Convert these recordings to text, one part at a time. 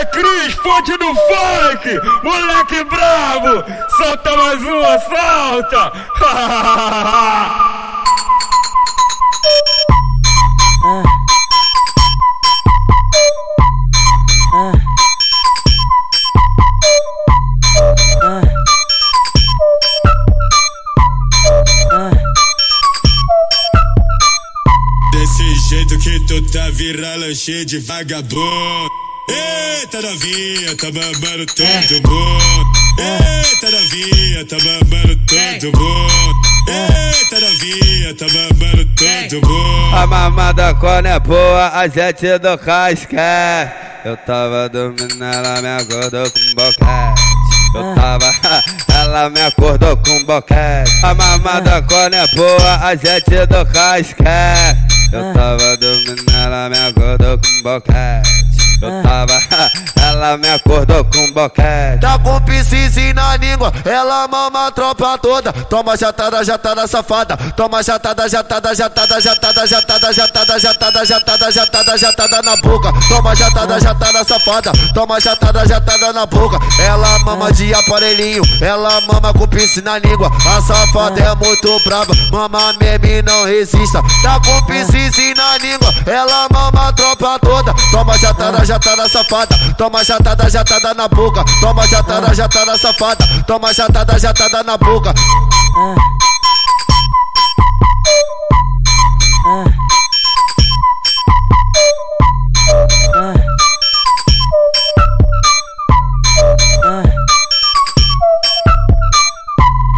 É Cris, fonte do funk, moleque bravo, solta mais uma, solta! Desse jeito que tu tá virando cheio de vagabundo. Eita novinha, tá babando todo mundo. Eita novinha, tá babando todo mundo. Eita novinha, tá babando todo mundo. A mamada quando é boa, a gente do casquete. Eu tava dormindo, ela me acordou com boquete. Eu tava, ela me acordou com boquete. A mamada quando é boa, a gente do casquete. Eu tava dormindo, ela me acordou com boquete. Eu 吧 ela me acordou com boquete. Tá com piscina na língua, ela mama a tropa toda. Toma jatada, jatada safada. Toma jatada, jatada, jatada, jatada, jatada, jatada, jatada, jatada, jatada, jatada na boca. Toma jatada, jatada safada. Toma jatada, jatada na boca. Ela mama de aparelhinho, ela mama com piscina na língua. A safada é muito brava, mama meme não resista. Tá com piscina na língua, ela mama a tropa toda. Toma jatada, jatada safada. Toma jatada, jatada na boca. Toma jatada, jatada safada. Toma jatada, jatada na boca.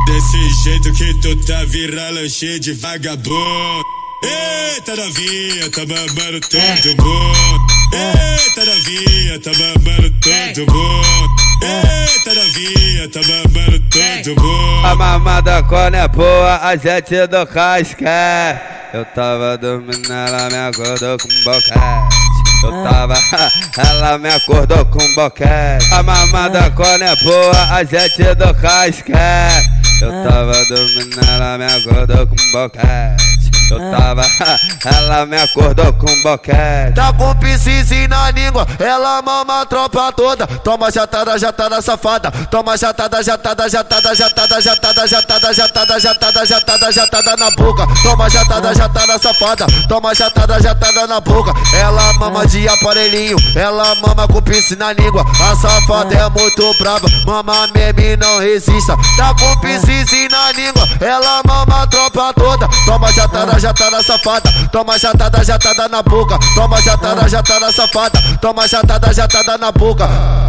Desse jeito que tu tá virando cheio de vagabundo. Eita novinha, tá babando todo mundo. Eita novinha, tá babando todo mundo. Eita novinha, tá babando todo mundo. A mamada quando é boa, a gente do casquete. Eu tava dormindo, ela me acordou com boquete. Eu tava, ela me acordou com boquete. A mamada quando é boa, a gente do casquete. Eu tava dormindo, ela me acordou com boquete. Eu tava, ela me acordou com boquete. Tá com piscina na língua, ela mama a tropa toda. Toma jatada, jatada safada. Toma jatada, jatada, jatada, jatada, jatada, jatada, jatada, jatada, jatada, jatada na boca. Toma jatada, jatada safada. Toma jatada, jatada na boca. Ela mama de aparelhinho, ela mama com piscina na língua. A safada é muito brava, mama meme não resista. Tá com piscina na língua, ela mama a tropa toda. Toma jatada, jatada safada. Toma jatada, jatada na boca. Toma jatada, jatada safada. Toma jatada, jatada na boca.